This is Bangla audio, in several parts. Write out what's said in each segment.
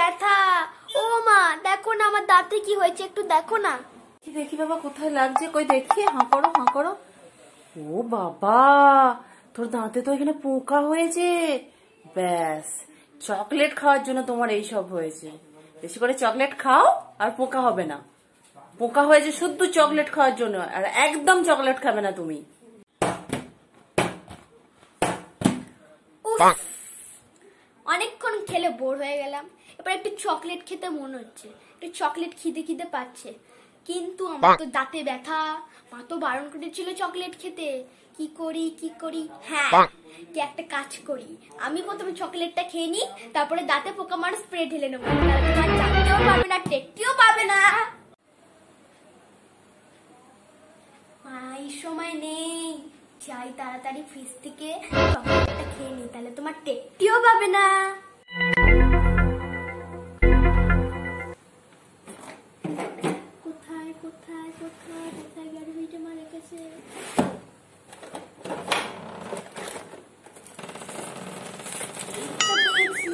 ব্যথা। ও মা দেখো না আমার দাঁতে কি হয়েছে একটু দেখো না। কি দেখি বাবা কোথায় লাগছে? কই দেখি হাঁ করো হাঁ করো। ও বাবা তোর দাঁতে তো এখানে পোকা হয়েছে। ব্যাস চকলেট খাওয়ার জন্য তোমার এই সব হয়েছে। বেশি করে চকলেট খাও আর পোকা হবে না। পোকা হয়েছে শুধু চকলেট খাওয়ার জন্য আর একদম চকলেট খাবে না তুমি। অনেকক্ষণ খেলে বোর হয়ে গেলাম। এবার একটু চকলেট খেতে মন হচ্ছে। একটু চকলেট খিদে খিদে পাচ্ছে। কিন্তু আমার তো দাঁতে ব্যথা। মা তো বারণ করেছিল চকলেট খেতে। কি করি কি করি? হ্যাঁ কি একটা কাজ করি। আমি প্রথমে চকলেটটা খেয়ে নিই, তারপরে দাঁতে পোকা মার স্প্রে ঢেলে নেব। জানতেও পাবে না টেকতেও পাবে না। মা, এই সময় নেই। যাই তাড়াতাড়ি ফ্রিজ থেকে চকলেটটা খেয়ে নিই, তাহলে তোমার টেকটিও পাবে না। কোথায় কোথায় কোথায় কোথায় গাড়ি ভিটে মারা গেছে এই তো পেয়েছি।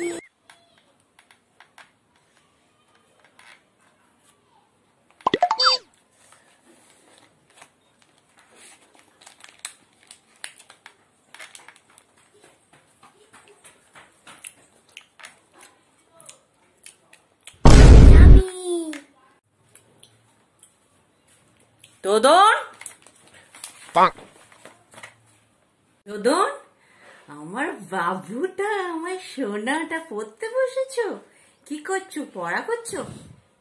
Yummy! দোদন দোদন আমার বাবুটা আমার সোনাটা পড়তে বসেছো? কি করছ পড়া করছ?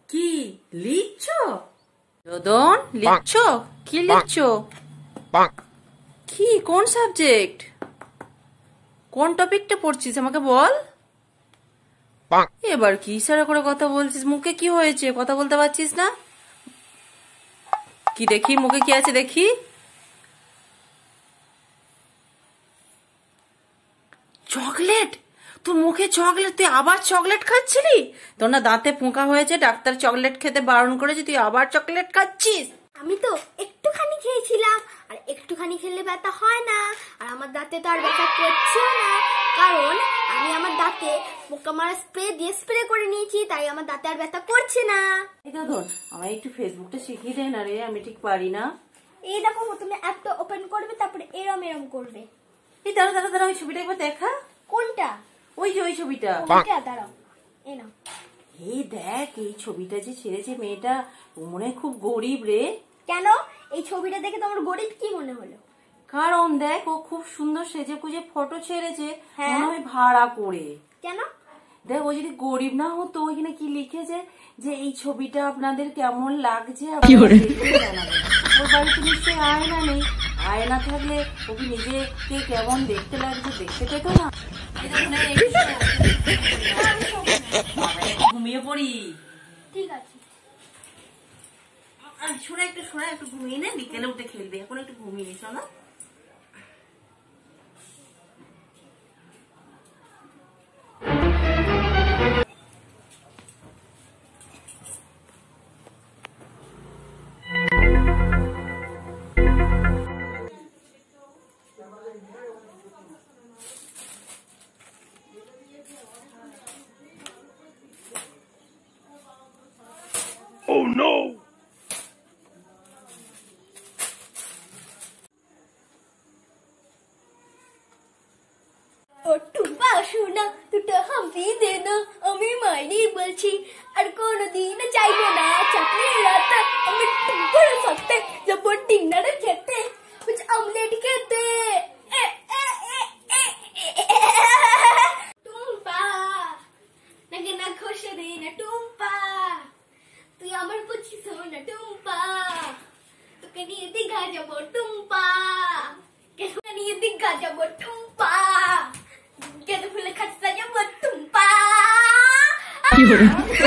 কি লিখছো? দোদন লিখছো? কি লিখছো? কি কোন সাবজেক্ট? কোন টপিকটা পড়ছিস আমাকে বল? এবার কি ইশারা করে কথা বলছিস? মুখে কি হয়েছে? কথা বলতে পারছিস না? কি দেখি? মুখে কি আছে দেখি? চকলেট? তোর মুখে চকলেট? তুই আবার চকলেট খাচ্ছিলি? তোর না দাঁতে পোকা হয়েছে, ডাক্তার চকলেট খেতে বারণ করেছে, তুই আবার চকলেট খাচ্ছিস? আমি তো একটুখানি খেয়েছিলাম, আর একটুখানি খেলে ব্যথা হয় না, আর আমার দাঁতে তো আর ব্যথা করছেও না। কারণ আমি আমার দাঁতে মারা স্প্রে দিয়ে স্প্রে করে নিয়েছি তাই আমার দাঁতে আর ব্যথা করছে না। এই দাদন আমায় একটু ফেসবুকটা শিখিয়ে দেয় না রে আমি ঠিক পারি না। এই দেখো তুমি অ্যাপটা ওপেন করবে তারপরে এরম এরম করবে। এই দাঁড়া দাঁড়া দাঁড়া ওই ছবিটা একবার দেখা। কোনটা? ওই যে ওই ছবিটা। কোনটা? দাঁড়াও এই নাও। এই দেখ এই ছবিটা যে ছেড়েছে মেয়েটা ও মনে হয় খুব গরিব রে। কেন? এই ছবিটা দেখে তোমার গরিব কি মনে হলো? কারণ দেখ ও খুব সুন্দর সেজে গুজে ফটো ছেড়েছে হ্যাঁ। মনে হয় ভাড়া করে। কেন? দেখ ও যদি গরিব না হতো ওইখানে কি লিখেছে? যে এই ছবিটা আপনাদের কেমন লাগছে। ওর বাড়িতে নিশ্চয়ই আয়না নেই। আয়না থাকলে ওকে নিজেকে কেমন দেখতে লাগছে দেখতে পেতো না। ঘুমিয়ে পড়ি। ঠিক আছে। আর শোনা একটু শোনা একটু ঘুমিয়ে নে বিকেলে উঠে খেলবে। এখন একটু ঘুমিয়ে নিস না ও টুম্পা শোনা দুটো হাম্পি দে না আমি মাইনি বলছি আর কোনোদিন Kenapa ni gajah bertumpah? Kenapa ni ti gajah bertumpah? Kenapa pula kat saja bertumpah? Ah.